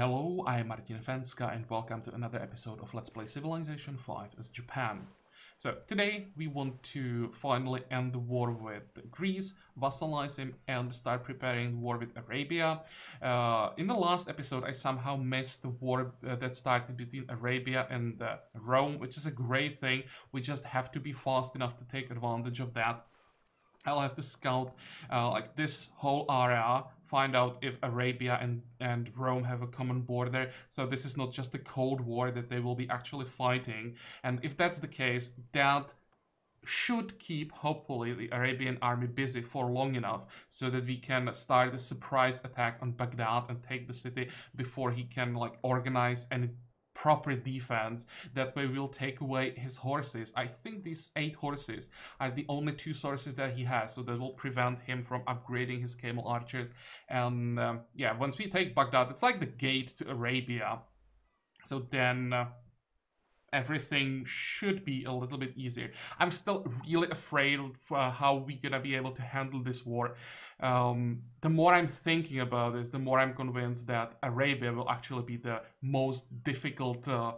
Hello, I am Martin Fencka and welcome to another episode of Let's Play Civilization 5 as Japan. So today we want to finally end the war with Greece, vassalize him and start preparing war with Arabia. Uh, in the last episode I somehow missed the war uh, that started between Arabia and uh, Rome, which is a great thing. We just have to be fast enough to take advantage of that. I'll have to scout uh, like this whole area find out if Arabia and, and Rome have a common border. So this is not just a cold war that they will be actually fighting. And if that's the case, that should keep, hopefully, the Arabian army busy for long enough so that we can start a surprise attack on Baghdad and take the city before he can like organize any proper defense. That way we'll take away his horses. I think these eight horses are the only two sources that he has, so that will prevent him from upgrading his camel archers. And um, yeah, once we take Baghdad, it's like the gate to Arabia. So then uh, everything should be a little bit easier. I'm still really afraid of uh, how we're gonna be able to handle this war. Um, the more I'm thinking about this, the more I'm convinced that Arabia will actually be the most difficult uh,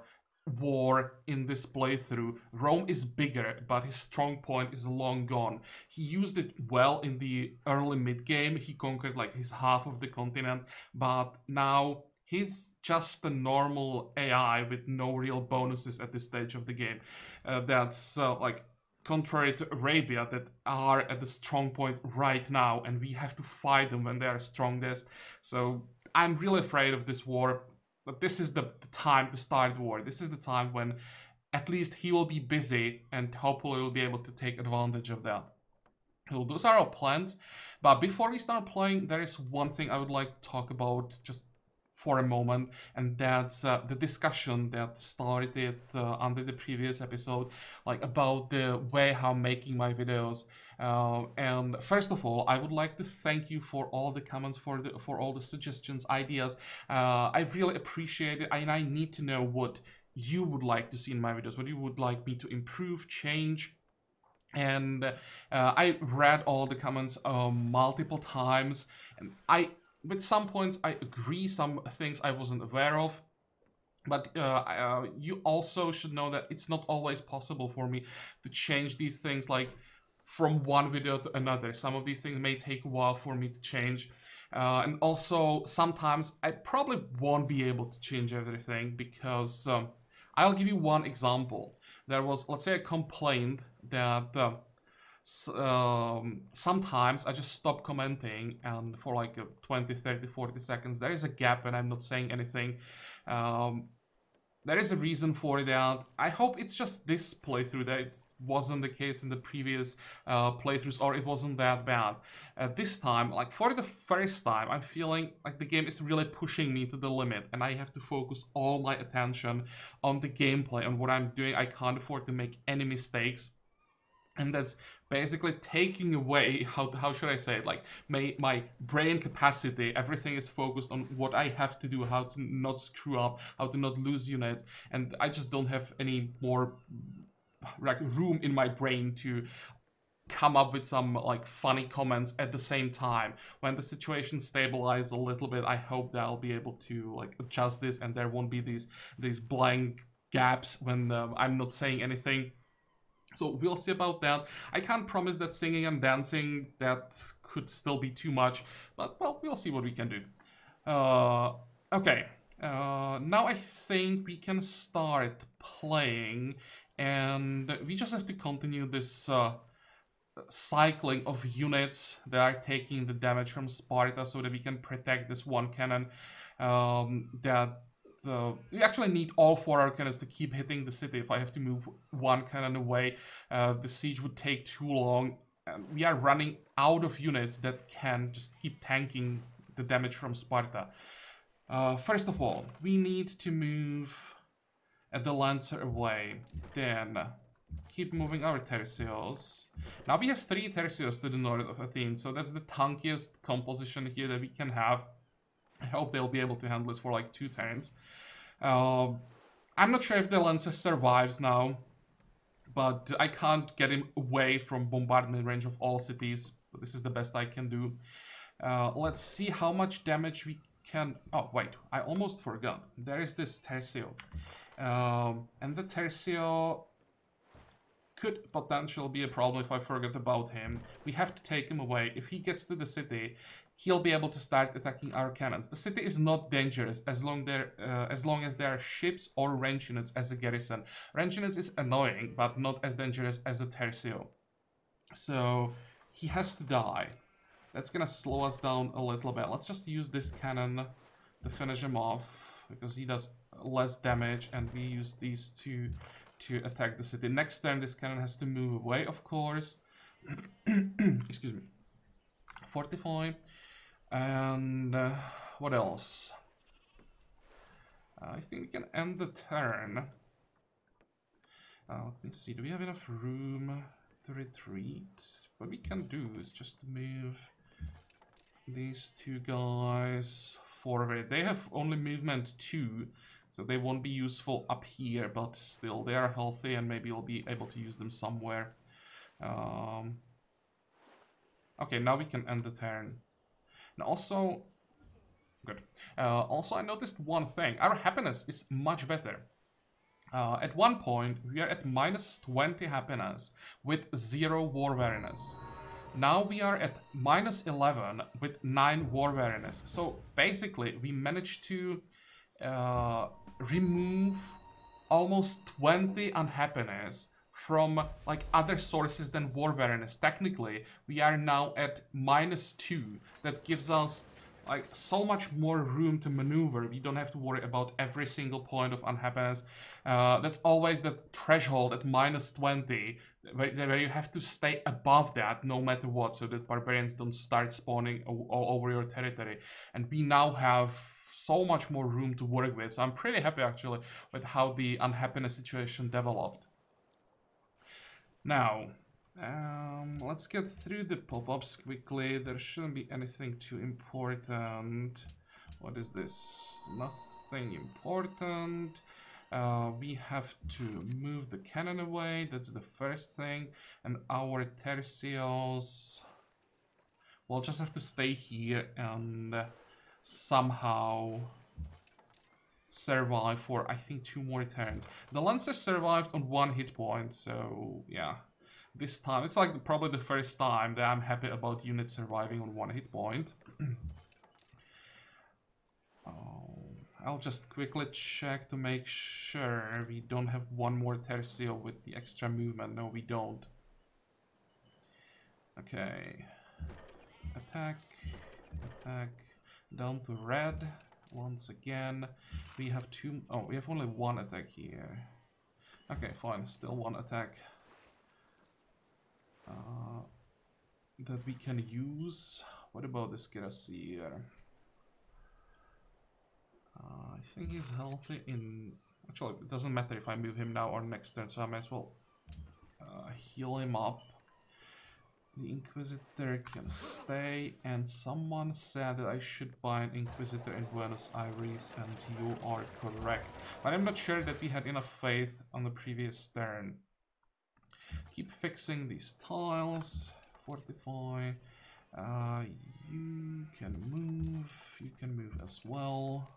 war in this playthrough. Rome is bigger, but his strong point is long gone. He used it well in the early mid-game. He conquered like his half of the continent, but now he's just a normal AI with no real bonuses at this stage of the game. Uh, that's uh, like contrary to Arabia that are at the strong point right now and we have to fight them when they are strongest. So I'm really afraid of this war, but this is the, the time to start the war. This is the time when at least he will be busy and hopefully we'll be able to take advantage of that. So those are our plans. But before we start playing, there is one thing I would like to talk about just for a moment, and that's uh, the discussion that started uh, under the previous episode, like about the way how I'm making my videos. Uh, and first of all, I would like to thank you for all the comments, for the for all the suggestions, ideas. Uh, I really appreciate it, and I need to know what you would like to see in my videos, what you would like me to improve, change, and uh, I read all the comments um, multiple times, and I with some points I agree, some things I wasn't aware of. But uh, uh, you also should know that it's not always possible for me to change these things like from one video to another. Some of these things may take a while for me to change. Uh, and also, sometimes I probably won't be able to change everything because um, I'll give you one example. There was, let's say, a complaint that uh, um, sometimes I just stop commenting and for like 20, 30, 40 seconds there is a gap and I'm not saying anything. Um, there is a reason for that. I hope it's just this playthrough that it wasn't the case in the previous uh, playthroughs or it wasn't that bad. Uh, this time, like for the first time, I'm feeling like the game is really pushing me to the limit and I have to focus all my attention on the gameplay, on what I'm doing. I can't afford to make any mistakes and that's basically taking away how how should I say it like my my brain capacity. Everything is focused on what I have to do how to not screw up how to not lose units and I just don't have any more like room in my brain to come up with some like funny comments at the same time. When the situation stabilizes a little bit I hope that I'll be able to like adjust this and there won't be these these blank gaps when um, I'm not saying anything so we'll see about that. I can't promise that singing and dancing, that could still be too much, but well, we'll see what we can do. Uh, okay, uh, now I think we can start playing, and we just have to continue this uh, cycling of units that are taking the damage from Sparta so that we can protect this one cannon um, that uh, we actually need all four our cannons to keep hitting the city. If I have to move one cannon away, uh, the siege would take too long. And we are running out of units that can just keep tanking the damage from Sparta. Uh, first of all, we need to move the Lancer away. Then keep moving our tercios. Now we have three tercios to the north of Athens, so that's the tankiest composition here that we can have. I hope they'll be able to handle this for like two turns. Uh, I'm not sure if the Lancer survives now, but I can't get him away from bombardment range of all cities. But this is the best I can do. Uh, let's see how much damage we can... Oh, wait, I almost forgot. There is this Tercio. Um, and the Tercio could potentially be a problem if I forget about him. We have to take him away. If he gets to the city, he'll be able to start attacking our cannons. The city is not dangerous as long there uh, as long as there are ships or range units as a garrison. Range units is annoying, but not as dangerous as a Tercio. So he has to die. That's gonna slow us down a little bit. Let's just use this cannon to finish him off because he does less damage and we use these two to attack the city. Next turn this cannon has to move away, of course. Excuse me. Fortify. And uh, what else? I think we can end the turn. Uh, let me see, do we have enough room to retreat? What we can do is just move these two guys forward. They have only movement 2, so they won't be useful up here, but still, they are healthy and maybe we'll be able to use them somewhere. Um, okay, now we can end the turn. And also, good. Uh, also, I noticed one thing. Our happiness is much better. Uh, at one point, we are at minus 20 happiness with zero war weariness. Now we are at minus 11 with 9 war weariness. So basically, we managed to uh, remove almost 20 unhappiness from like other sources than war weariness. Technically, we are now at minus 2. That gives us like so much more room to maneuver. We don't have to worry about every single point of unhappiness. Uh, that's always the threshold at minus 20, where, where, you have to stay above that no matter what, so that barbarians don't start spawning all over your territory. And we now have so much more room to work with. So I'm pretty happy actually with how the unhappiness situation developed. Now, um, let's get through the pop-ups quickly. There shouldn't be anything too important. What is this? Nothing important. Uh, we have to move the cannon away. That's the first thing. And our tercios... We'll just have to stay here and somehow survive for, I think, two more turns. The Lancer survived on one hit point, so yeah. This time, it's like probably the first time that I'm happy about units surviving on one hit point. oh, I'll just quickly check to make sure we don't have one more Tercio with the extra movement. No, we don't. Okay. Attack, attack, down to red once again. We have two... Oh, we have only one attack here. Okay, fine. Still one attack. Uh, that we can use. What about this Cuirassier? Uh, I think he's healthy in... Actually, it doesn't matter if I move him now or next turn, so I might as well uh, heal him up. The Inquisitor can stay, and someone said that I should buy an Inquisitor in Buenos Aires, and you are correct. But I'm not sure that we had enough faith on the previous turn. Keep fixing these tiles. Fortify. Uh, you can move. You can move as well.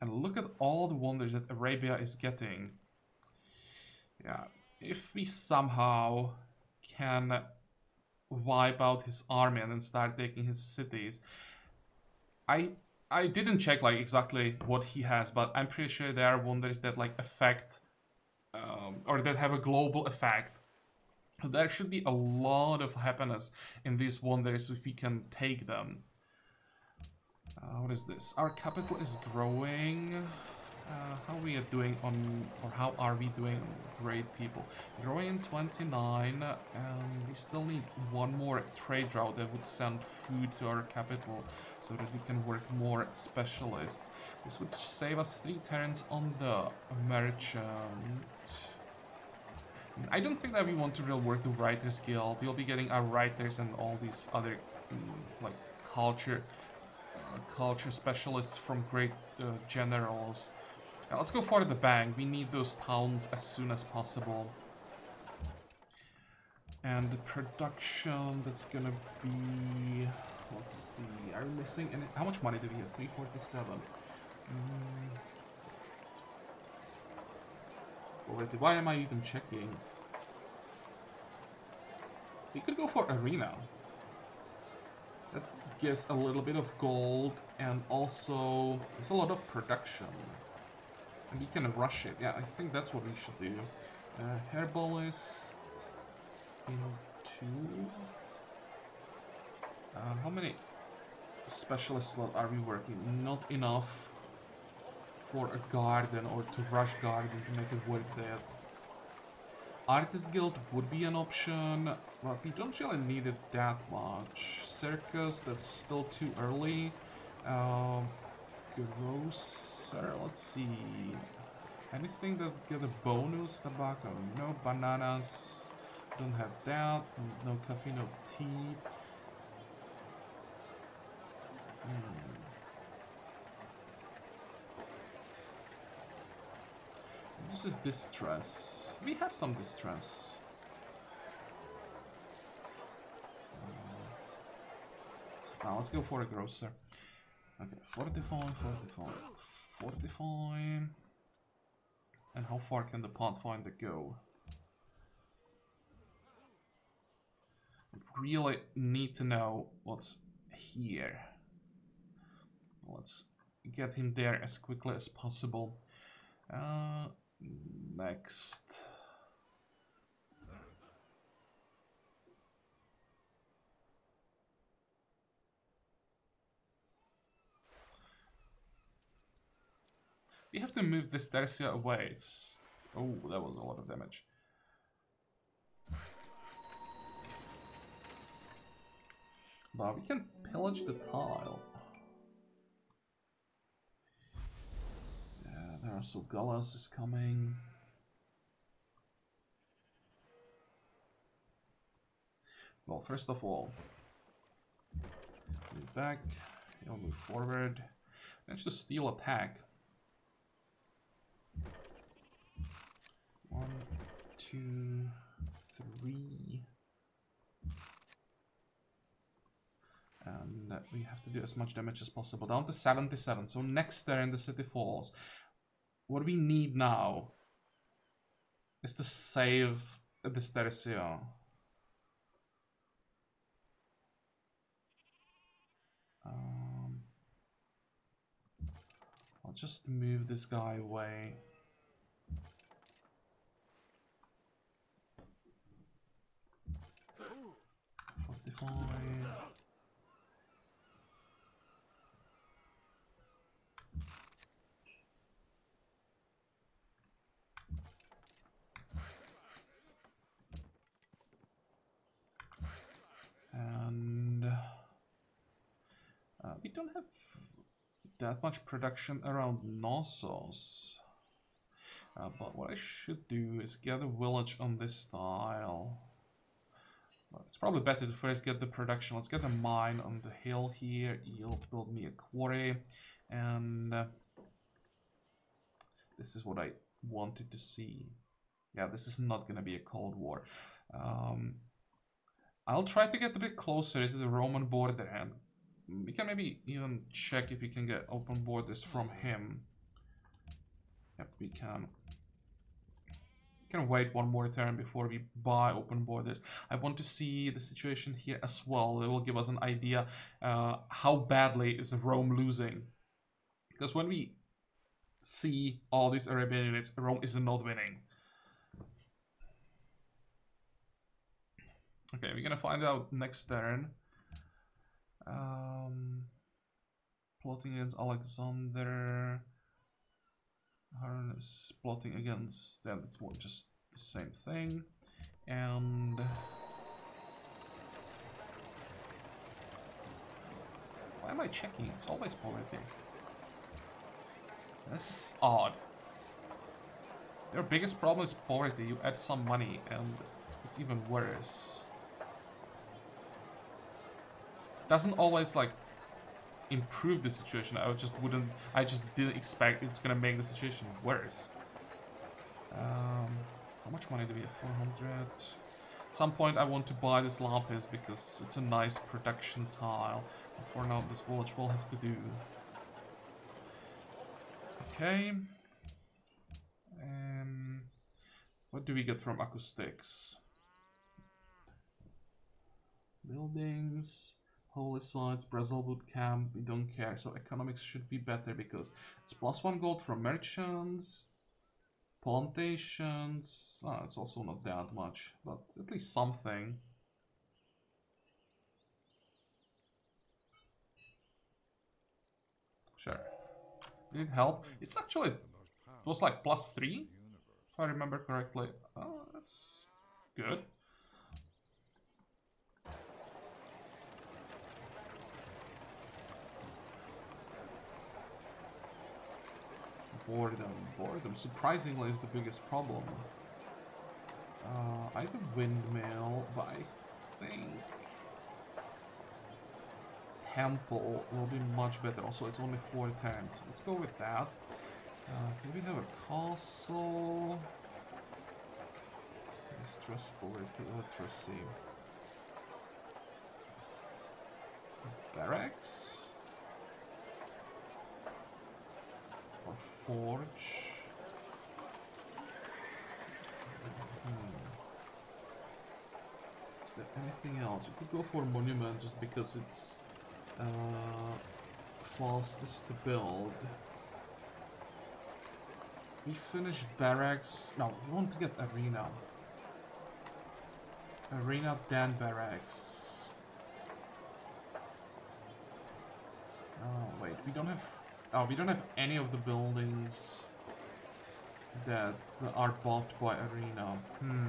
And look at all the wonders that Arabia is getting. Yeah, if we somehow can wipe out his army and then start taking his cities, I I didn't check like exactly what he has, but I'm pretty sure there are wonders that like affect um, or that have a global effect. There should be a lot of happiness in these wonders if we can take them. Uh, what is this? Our capital is growing. Uh, how we are doing on, or how are we doing great people? Growing in 29, and we still need one more trade route that would send food to our capital so that we can work more specialists. This would save us three turns on the merchant. I don't think that we want to real work the Writers Guild. We'll be getting our writers and all these other mm, like culture uh, culture specialists from great uh, generals. Now let's go for the bank. We need those towns as soon as possible. And the production, that's gonna be Let's see. Are we missing any? How much money do we have? 347. Mm. Already. Why am I even checking? We could go for arena. That gives a little bit of gold and also there's a lot of production. We can rush it. Yeah, I think that's what we should do. Uh, in two. Uh, how many specialist slot are we working? Not enough for a garden or to rush garden to make it work there. Artist Guild would be an option, but we don't really need it that much. Circus, that's still too early. Um, grocer, let's see. Anything that get a bonus tobacco? No bananas. Don't have that. No coffee, no tea. Hmm. This is distress. We have some distress. Uh, now let's go for a grocer. Okay, 45, 45, 45. And how far can the Pathfinder go? Really need to know what's here. Let's get him there as quickly as possible. Uh, next. We have to move this Tercio away. It's... Oh, that was a lot of damage. But we can pillage the tile. Yeah, there are so Galleass is coming. Well, first of all, move back, he'll move forward. Manage to steal attack. One, two, three. And we have to do as much damage as possible. Down to 77. So next there in the city falls. What we need now is to save the Tercio. Um, I'll just move this guy away. And uh, we don't have that much production around Knossos. Uh, but what I should do is get a village on this tile. It's probably better to first get the production. Let's get a mine on the hill here. You'll build me a quarry. And uh, this is what I wanted to see. Yeah, this is not going to be a Cold War. Um, I'll try to get a bit closer to the Roman border and we can maybe even check if we can get open borders from him. Yep, we can. Can wait one more turn before we buy open borders. I want to see the situation here as well. It will give us an idea uh, how badly is Rome losing. Because when we see all these Arabian units, Rome is not winning. Okay, we're gonna find out next turn. Um, plotting against Alexander. Harun is plotting against that. It's more just the same thing. And why am I checking? It's always poverty. This is odd. Their biggest problem is poverty. You add some money and it's even worse doesn't always like improve the situation. I just wouldn't. I just didn't expect it's gonna make the situation worse. Um, how much money do we have? 400. At some point, I want to buy this lapis because it's a nice production tile. For now, this village will have to do. Okay. Um, what do we get from acoustics? Buildings, holy sites, Brazil boot camp, we don't care. So economics should be better because it's plus one gold from merchants, plantations. Oh, it's also not that much, but at least something. Sure. Did it help? It's actually, it was like plus three, if I remember correctly. Oh, that's good. Boredom, boredom, surprisingly is the biggest problem. Uh, I have a windmill, but I think temple will be much better. Also, it's only four turns. Let's go with that. Uh, can we have a castle? Stressful literacy. Barracks? Or forge? Hmm. Is there anything else? We could go for monument just because it's uh, fastest to build. We finished barracks. No, we want to get arena. Arena, then barracks. Oh wait, we don't have. Oh, we don't have any of the buildings that are bought by arena. Hmm.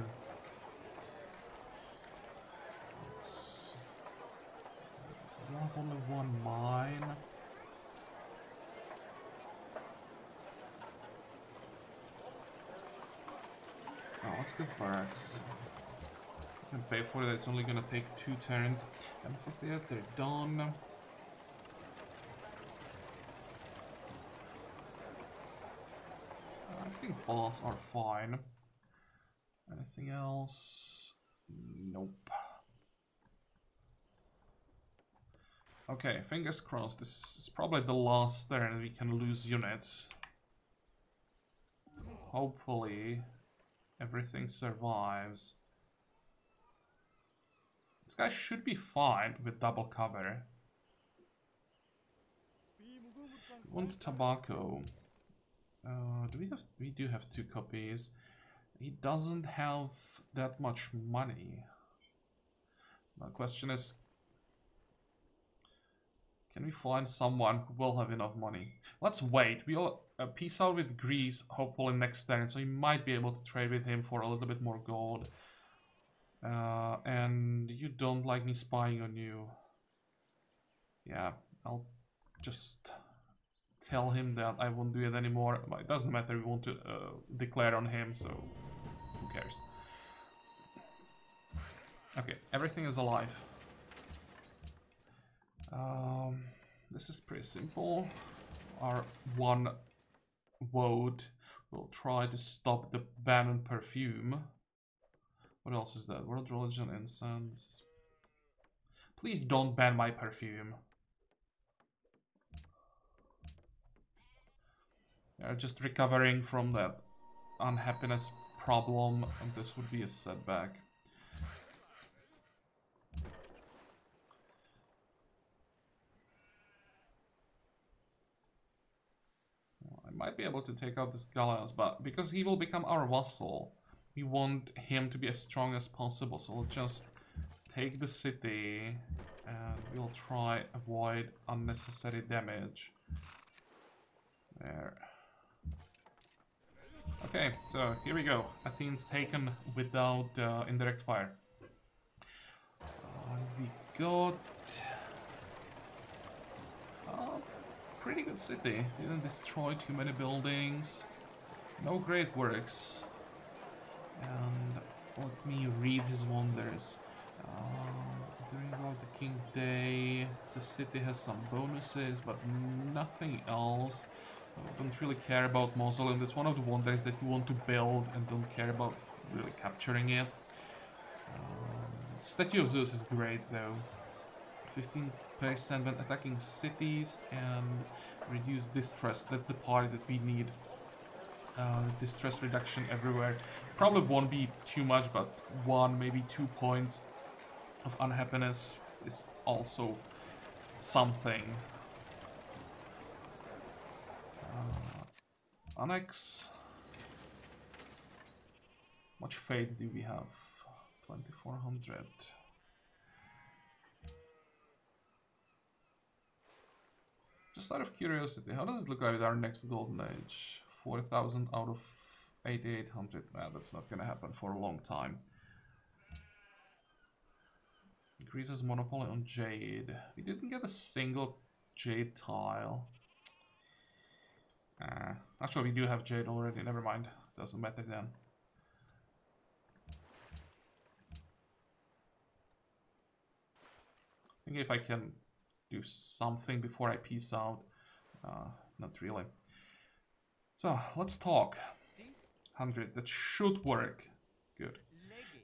Have only one mine. Oh, let's go barracks. Can pay for it, it's only gonna take two turns. And if they're, they're done. Bots are fine. Anything else? Nope. Okay, fingers crossed. This is probably the last turn we can lose units. Hopefully, everything survives. This guy should be fine with double cover. Want tobacco. Uh, do we have? We do have two copies. He doesn't have that much money. My question is, can we find someone who will have enough money? Let's wait. We'll uh, peace out with Greece, hopefully next turn, so you might be able to trade with him for a little bit more gold. Uh, and you don't like me spying on you. Yeah, I'll just tell him that I won't do it anymore. But it doesn't matter, we want to uh, declare on him, so who cares. Okay, everything is alive. Um, this is pretty simple. Our one vote will try to stop the ban on perfume. What else is that? World religion, incense. Please don't ban my perfume. They're just recovering from that unhappiness problem, and this would be a setback. I might be able to take out this Galleass, but because he will become our vassal, we want him to be as strong as possible. So we'll just take the city and we'll try avoid unnecessary damage. There. Okay, so here we go. Athens taken without uh, indirect fire. Uh, we got... Uh, pretty good city. Didn't destroy too many buildings. No great works. And let me read his wonders. Uh, during the King Day, the city has some bonuses, but nothing else. Don't really care about Mausoleum. That's one of the wonders that you want to build and don't care about really capturing it. Um, Statue of Zeus is great though. 15% when attacking cities and reduce distress. That's the part that we need. Uh, distress reduction everywhere. Probably won't be too much, but one, maybe two points of unhappiness is also something. Uh, Annex. Much fate do we have? 2400. Just out of curiosity, how does it look like with our next golden age? 4000 out of 8800. Well, that's not gonna happen for a long time. Increases monopoly on jade. We didn't get a single jade tile. Uh, actually, we do have jade already. Never mind. Doesn't matter then. I think if I can do something before I peace out. Uh, not really. So, let's talk. 100. That should work. Good.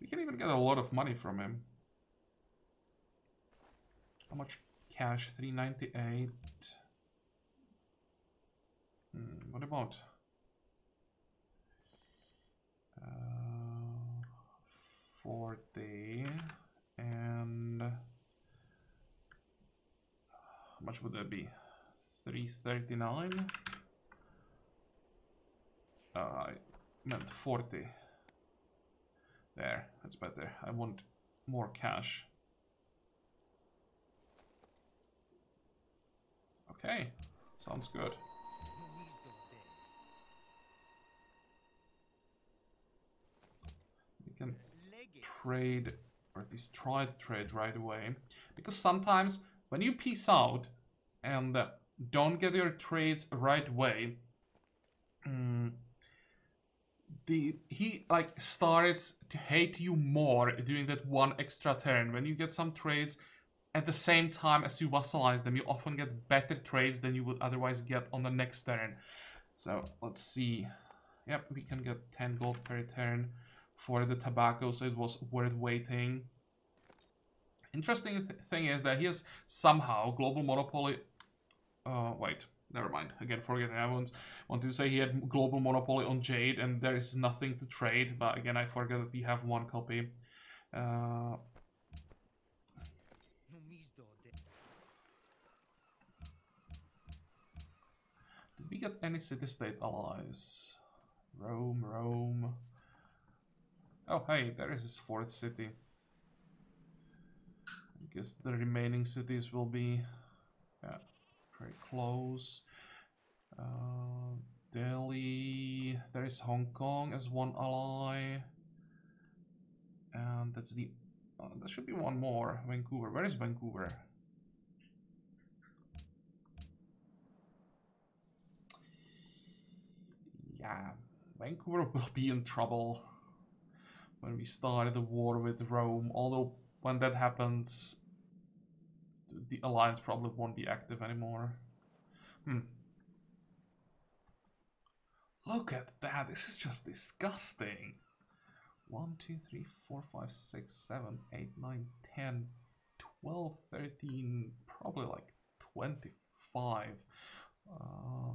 We can even get a lot of money from him. How much cash? 398. Hmm, what about? Uh, 40 and how much would that be? 339? Uh, I meant 40. There, that's better. I want more cash. Okay, sounds good. Trade, or at least try to trade right away. Because sometimes when you peace out and don't get your trades right away, mm, the he like starts to hate you more during that one extra turn. When you get some trades at the same time as you vassalize them, you often get better trades than you would otherwise get on the next turn. So let's see. Yep, we can get 10 gold per turn for the tobacco, so it was worth waiting. Interesting th thing is that he has somehow global monopoly. Uh, wait, never mind. Again, forgetting. I want wanted to say he had global monopoly on Jade, and there is nothing to trade. But again, I forget that we have one copy. Uh, did we get any city-state allies? Rome, Rome. Oh, hey, there is his fourth city. I guess the remaining cities will be yeah, very close. Uh, Delhi, there is Hong Kong as one ally. And that's the, uh, there should be one more, Vancouver. Where is Vancouver? yeah, Vancouver will be in trouble when we started the war with Rome. Although when that happens, the alliance probably won't be active anymore. Hmm. Look at that, this is just disgusting. 1, 2, 3, 4, 5, 6, 7, 8, 9, 10, 12, 13, probably like 25. Uh,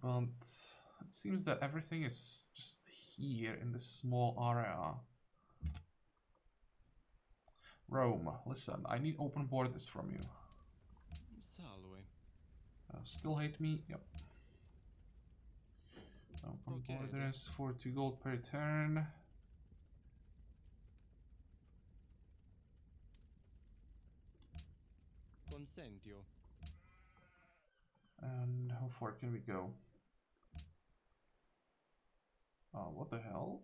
but it seems that everything is just here in this small area. Rome, listen, I need open borders from you. Uh, still hate me? Yep. Open okay, borders, 40 gold per turn. Consentio. And how far can we go? Oh, what the hell?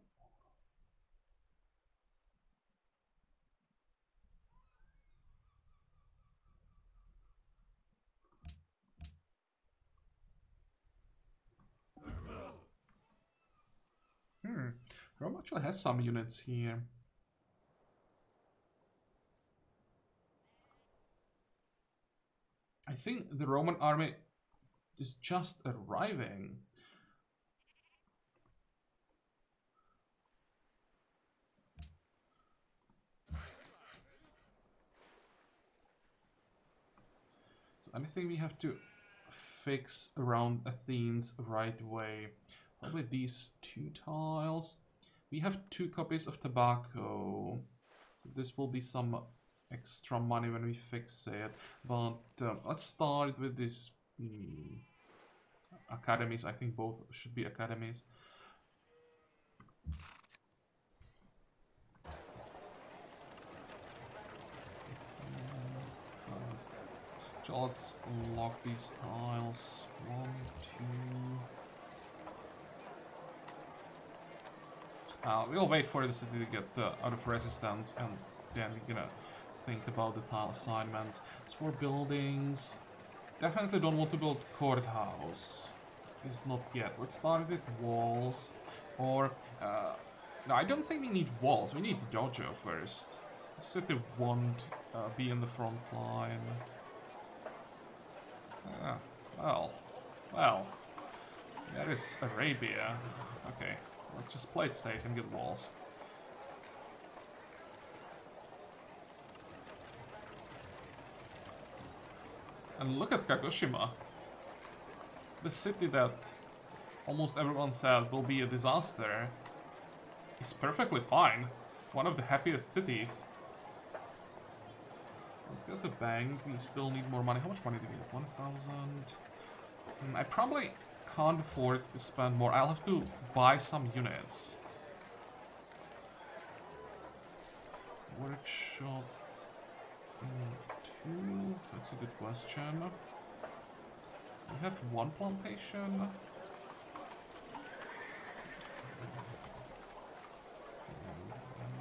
Hmm, Rome actually has some units here. I think the Roman army is just arriving. I think we have to fix around Athene's right way. Probably these two tiles. We have two copies of tobacco. So this will be some extra money when we fix it. But uh, let's start with these mm, academies. I think both should be academies. So let's lock these tiles. One, two. Uh, we'll wait for the city to get out of resistance and then we're gonna think about the tile assignments. As for buildings, definitely don't want to build courthouse. It's not yet. Let's start with walls. Or, uh, no, I don't think we need walls. We need the dojo first. City won't uh, be in the front line. Uh, well, well, that is Arabia. Okay, let's just play it safe and get walls. And look at Kagoshima. The city that almost everyone said will be a disaster is perfectly fine. One of the happiest cities. Let's go to the bank. We still need more money. How much money do we get? 1,000. Mm, I probably can't afford to spend more. I'll have to buy some units. Workshop. Mm, two? That's a good question. We have one plantation.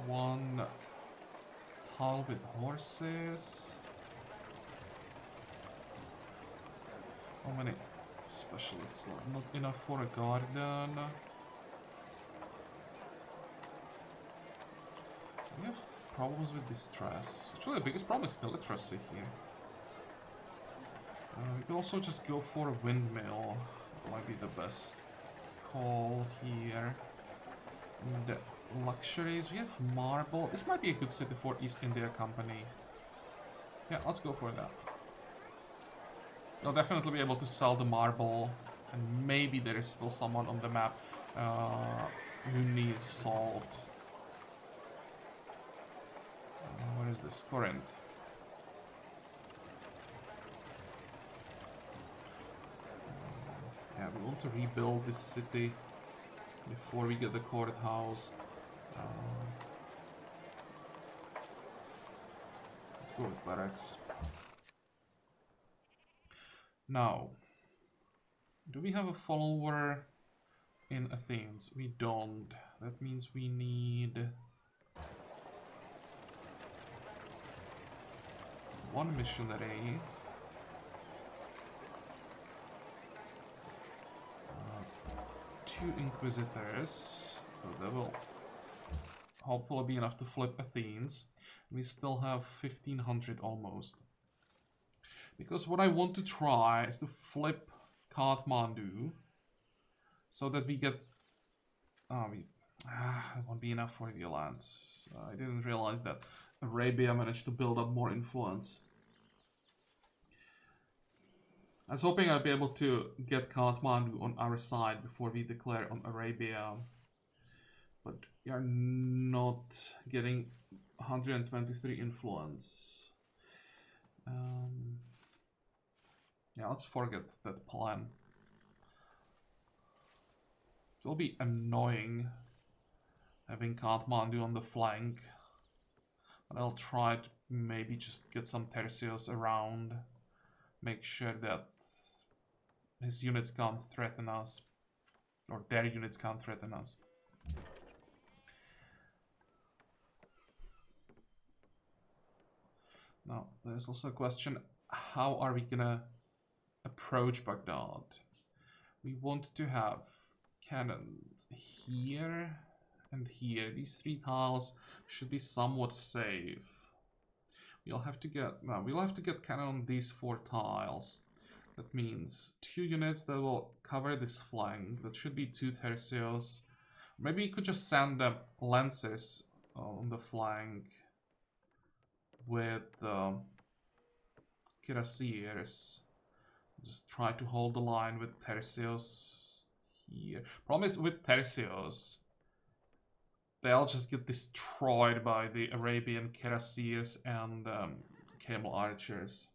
One tall with horses. How many specialists? Not enough for a garden. We have problems with distress. Actually, the biggest problem is illiteracy here. Uh, we can also just go for a windmill. Might be the best call here. And luxuries, we have marble. This might be a good city for East India Company. Yeah, let's go for that. They'll definitely be able to sell the marble. And maybe there is still someone on the map uh, who needs salt. Uh, where is this? Corinth. Yeah, we want to rebuild this city before we get the courthouse. Uh, let's go with barracks. Now, do we have a follower in Athens? We don't. That means we need one missionary. Uh, two inquisitors. That will hopefully be enough to flip Athens. We still have 1500 almost. Because what I want to try is to flip Kathmandu so that we get... Oh, we... Ah, that won't be enough for the alliance. I didn't realize that Arabia managed to build up more influence. I was hoping I'd be able to get Kathmandu on our side before we declare on Arabia. But are not getting 123 influence. Um, yeah, let's forget that plan. It will be annoying having Kathmandu on the flank. But I'll try to maybe just get some tercios around. Make sure that his units can't threaten us. Or their units can't threaten us. Now, there's also a question, how are we gonna approach Baghdad? We want to have cannons here and here. These three tiles should be somewhat safe. We'll have to get, well, we'll have to get cannon on these four tiles. That means two units that will cover this flank. That should be two tercios. Maybe you could just send the lances on the flank with uh, Cuirassiers. Just try to hold the line with Tercios here. Problem is with Tercios, they'll just get destroyed by the Arabian Cuirassiers and um, Camel Archers.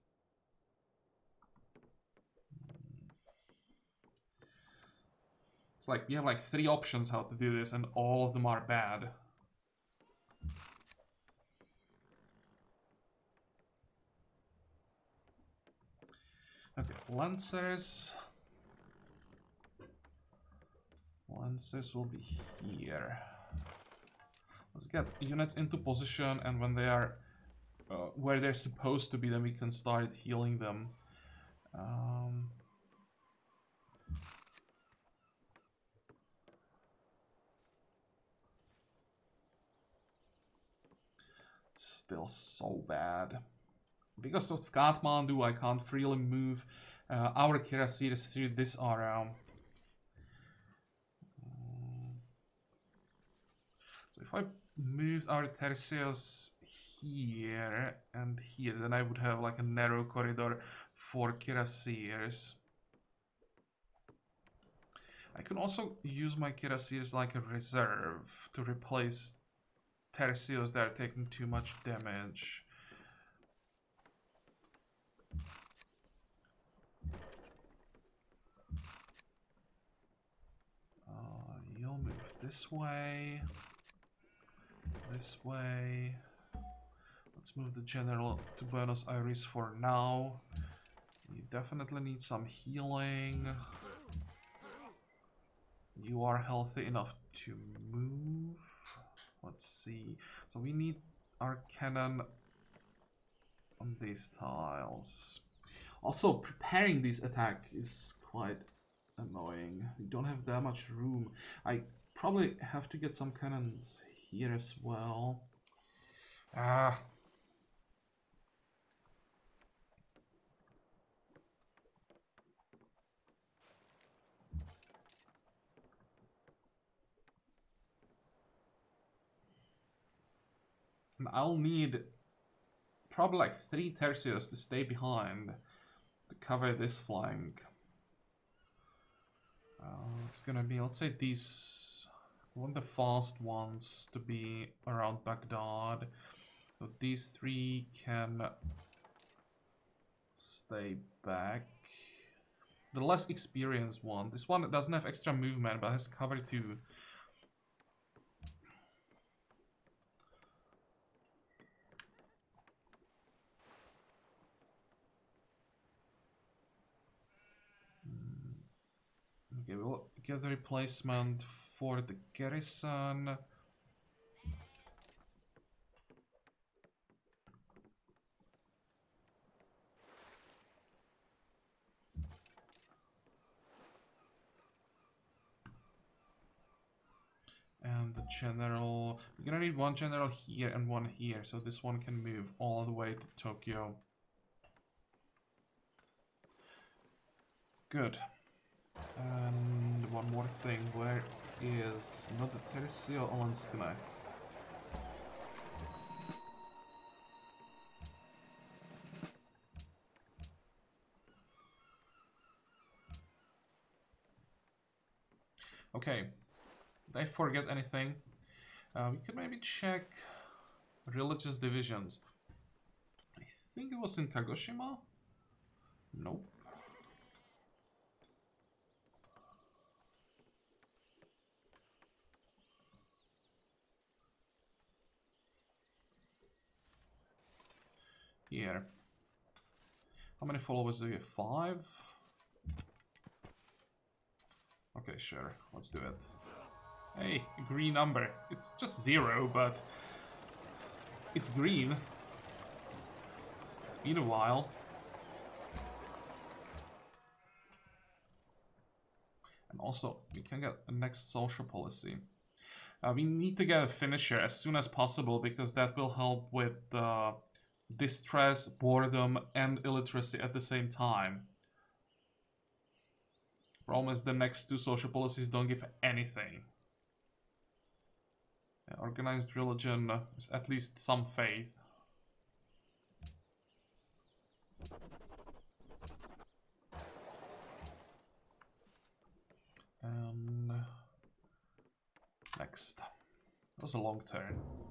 It's like we have like three options how to do this and all of them are bad. Okay, Lancers. Lancers will be here. Let's get units into position and when they are uh, where they're supposed to be, then we can start healing them. Um, it's still so bad. Because of Kathmandu, I can't freely move uh, our Cuirassiers through this area. So if I moved our Tercios here and here, then I would have like a narrow corridor for Cuirassiers. I can also use my Cuirassiers like a reserve to replace Tercios that are taking too much damage. Uh, you'll move this way, this way. Let's move the general to Buenos Aires for now. You definitely need some healing. You are healthy enough to move. Let's see. So we need our cannon on these tiles. Also, preparing this attack is quite annoying. We don't have that much room. I probably have to get some cannons here as well. Ah. And I'll need probably like three Tercios to stay behind to cover this flank. Uh, it's gonna be, let's say these, I want the fast ones to be around Baghdad. So these three can stay back. The less experienced one, this one doesn't have extra movement but has cover too. Hmm. Okay, we'll get the replacement for the garrison. And the general, we're gonna need one general here and one here, so this one can move all the way to Tokyo. Good. One more thing, where is not the Tercio Olansknecht? Okay, did I forget anything? Uh, we could maybe check religious divisions. I think it was in Kagoshima? Nope. Here. How many followers do you have? Five? Okay, sure. Let's do it. Hey, green number. It's just zero, but it's green. It's been a while. And also, we can get the next social policy. Uh, we need to get a finisher as soon as possible because that will help with uh, distress, boredom, and illiteracy at the same time. Promise the next two social policies don't give anything. Yeah, organized religion is at least some faith. Um, next. That was a long turn.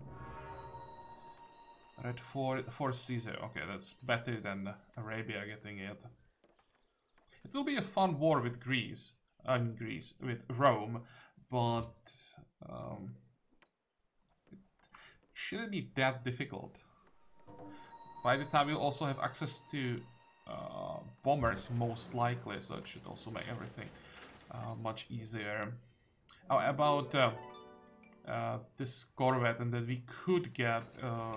Red for for Caesar. Okay, that's better than Arabia getting it. It will be a fun war with Greece. I mean Greece with Rome, but um, it shouldn't be that difficult. By the time we'll also have access to uh, bombers, most likely, so it should also make everything uh, much easier. Oh, about uh, uh, this corvette and that we could get uh,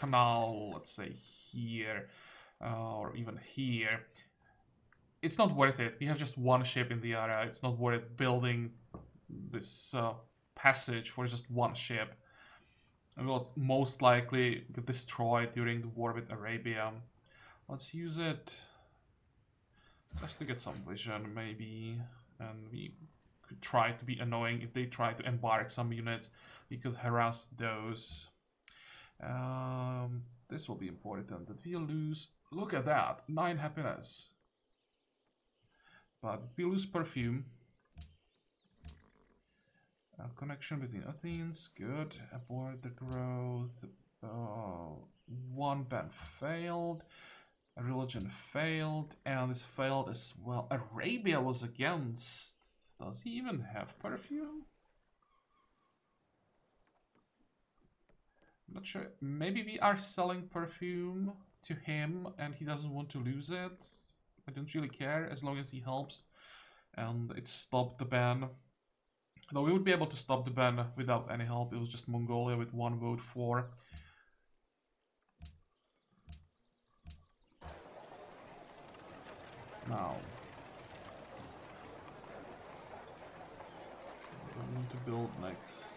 canal, let's say here, uh, or even here. It's not worth it. We have just one ship in the area. It's not worth building this uh, passage for just one ship. And will most likely get destroyed during the war with Arabia. Let's use it just to get some vision, maybe. And we could try to be annoying. If they try to embark some units, we could harass those. Um, this will be important that we lose. Look at that, nine happiness. But we lose perfume. A connection between Athens, good. Abort the growth. Uh, one band failed. A religion failed, and this failed as well. Arabia was against. Does he even have perfume? Not sure. Maybe we are selling perfume to him and he doesn't want to lose it. I don't really care as long as he helps. And it stopped the ban. Though we would be able to stop the ban without any help. It was just Mongolia with one vote for. Now. I need to build next.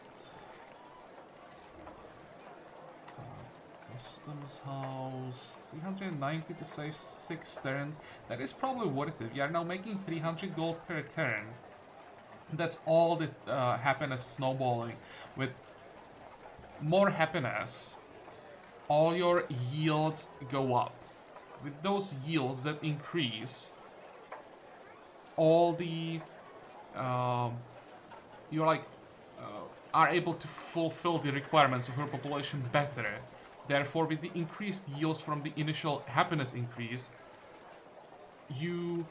Customs house. 390 to save 6 turns. That is probably worth it. We are now making 300 gold per turn. That's all the uh, happiness snowballing. With more happiness, all your yields go up. With those yields that increase, all the... Um, you're like... Uh, are able to fulfill the requirements of your population better Therefore, with the increased yields from the initial happiness increase, you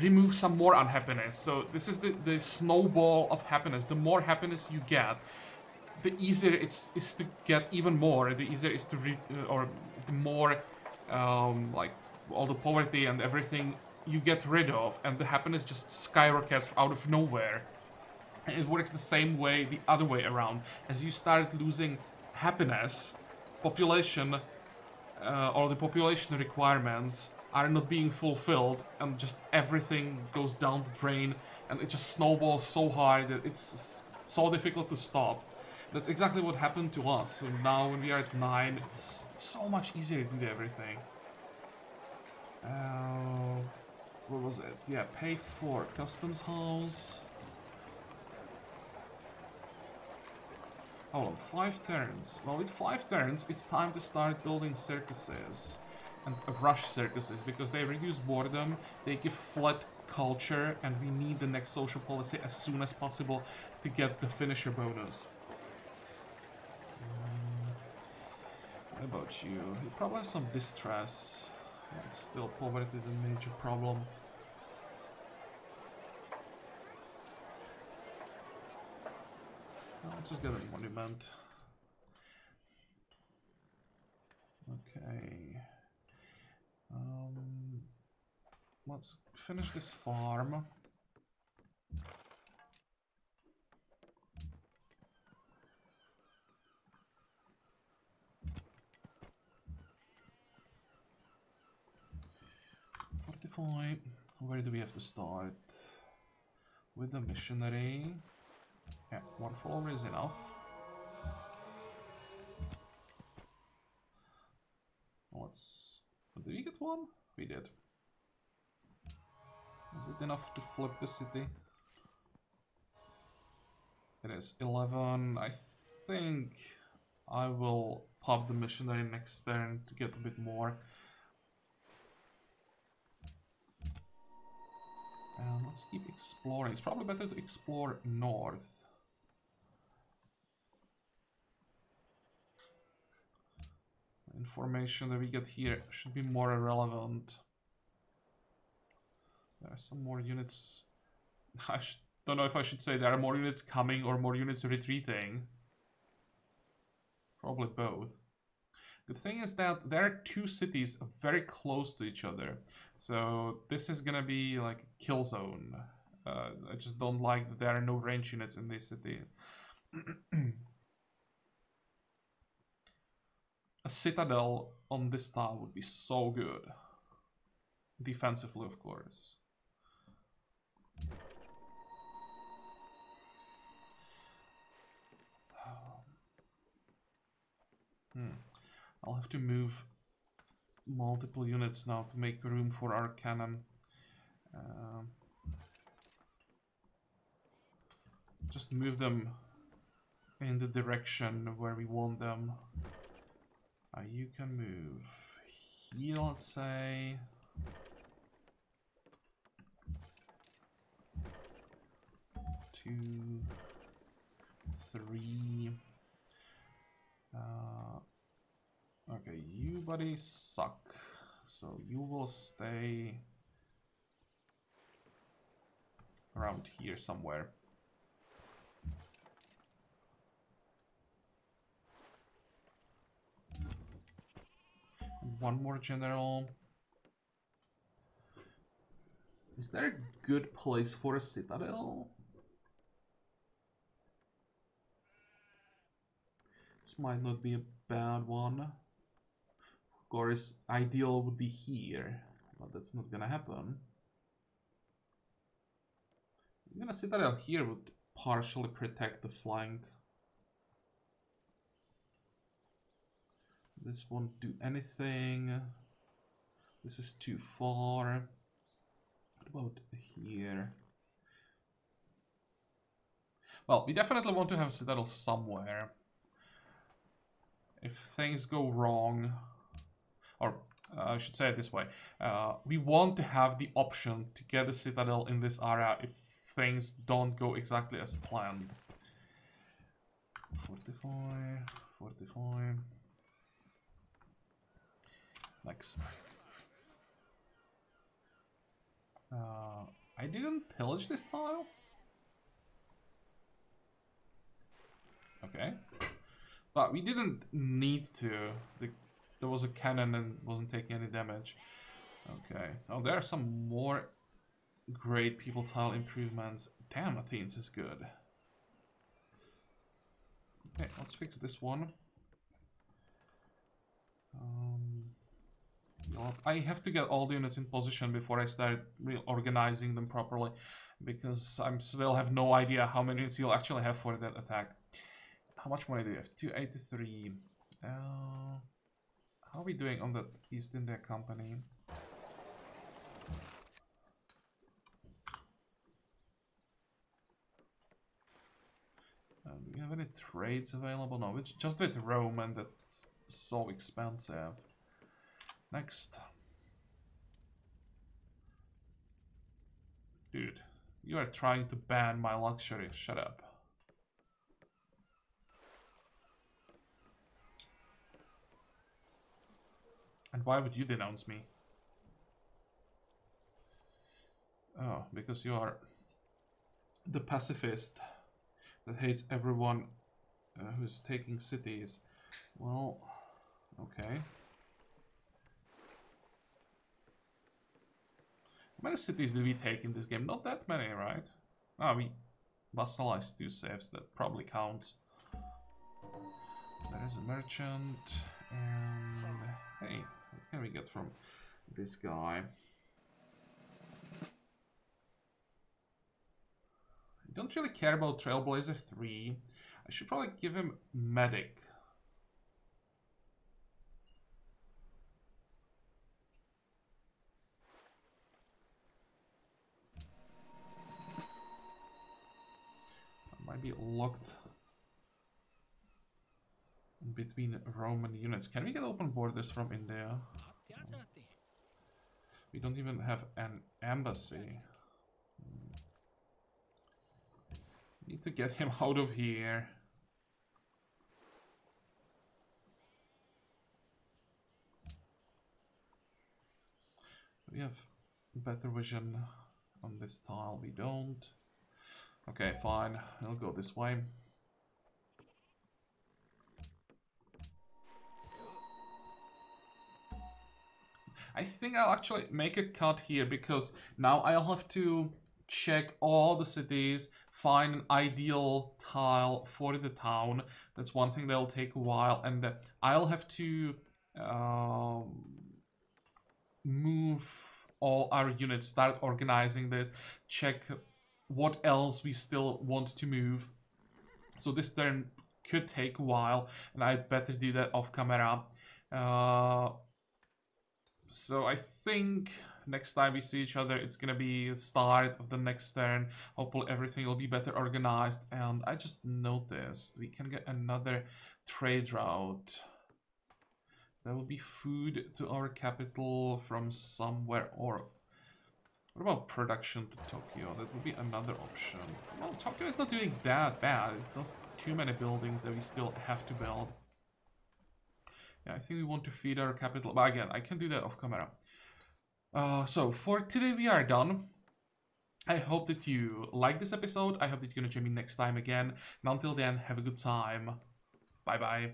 remove some more unhappiness. So this is the, the snowball of happiness. The more happiness you get, the easier it's is to get even more. The easier is to re uh, or the more um, like all the poverty and everything you get rid of, and the happiness just skyrockets out of nowhere. It works the same way the other way around. As you start losing happiness, population uh, or the population requirements are not being fulfilled and just everything goes down the drain and it just snowballs so hard that it's so difficult to stop. That's exactly what happened to us. So now when we are at 9, it's so much easier to do everything. Uh, what was it? Yeah, pay for customs house. Hold on, five turns. Well, with five turns, it's time to start building circuses. And rush circuses, because they reduce boredom, they give flat culture, and we need the next social policy as soon as possible to get the finisher bonus. Um, what about you? You probably have some distress. It's still poverty the major problem. Let's just get a monument. Okay. Um, let's finish this farm. Where do we have to start? With the missionary. Yeah, one follower is enough. Let's... Did we get one? We did. Is it enough to flip the city? It is 11. I think I will pop the missionary next turn to get a bit more. And let's keep exploring. It's probably better to explore north. Formation that we get here should be more irrelevant. There are some more units. I don't know if I should say there are more units coming or more units retreating. Probably both. The thing is that there are two cities very close to each other. So this is gonna be like a kill zone. Uh, I just don't like that there are no range units in these cities. a citadel on this tile would be so good. Defensively, of course. Hmm. I'll have to move multiple units now to make room for our cannon. Um, just move them in the direction where we want them. Uh, you can move here, let's say. Two, three. Uh, okay, you buddy suck. So you will stay around here somewhere. One more general. Is there a good place for a citadel? This might not be a bad one. Of course, ideal would be here, but that's not gonna happen. I'm gonna citadel here would partially protect the flank. This won't do anything. This is too far. What about here? Well, we definitely want to have a Citadel somewhere. If things go wrong, or uh, I should say it this way, uh, we want to have the option to get a Citadel in this area if things don't go exactly as planned. 45, 45. Next. Uh, I didn't pillage this tile? Okay. But we didn't need to. The, there was a cannon and wasn't taking any damage. Okay. Oh, there are some more great people tile improvements. Damn, Athens is good. Okay, let's fix this one. Um, I have to get all the units in position before I start reorganizing them properly because I still have no idea how many units you'll actually have for that attack. How much money do you have? 283. Uh, how are we doing on the East India Company? Uh, do we have any trades available? No, it's just with Rome and that's so expensive. Next. Dude, you are trying to ban my luxury. Shut up. And why would you denounce me? Oh, because you are the pacifist that hates everyone uh, who's taking cities. Well, okay. Many cities did we take in this game? Not that many, right? Ah, we vassalized two saves, that probably counts. There is a merchant, and hey, what can we get from this guy? I don't really care about Trailblazer 3. I should probably give him Medic. might be locked between Roman units. Can we get open borders from India? We don't even have an embassy. Hmm. Need to get him out of here. We have better vision on this tile, we don't. Okay, fine. I'll go this way. I think I'll actually make a cut here because now I'll have to check all the cities, find an ideal tile for the town. That's one thing that'll take a while, and I'll have to um, move all our units, start organizing this, check what else we still want to move. So this turn could take a while, and I'd better do that off camera. Uh, so I think next time we see each other, it's gonna be the start of the next turn. Hopefully everything will be better organized. And I just noticed we can get another trade route. There will be food to our capital from somewhere or... What about production to Tokyo? That would be another option. Well, Tokyo is not doing that bad. It's not too many buildings that we still have to build. Yeah, I think we want to feed our capital. But again, I can do that off camera. Uh, so for today we are done. I hope that you like this episode. I hope that you're to join me next time again. And until then, have a good time. Bye bye.